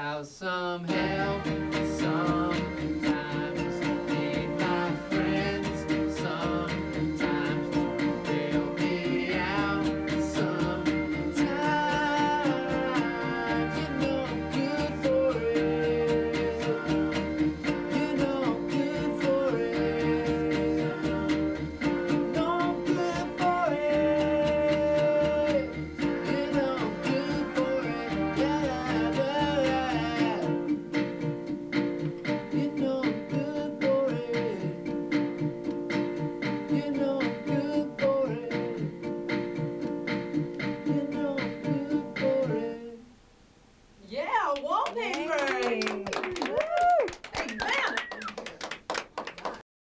Without some help, 佩服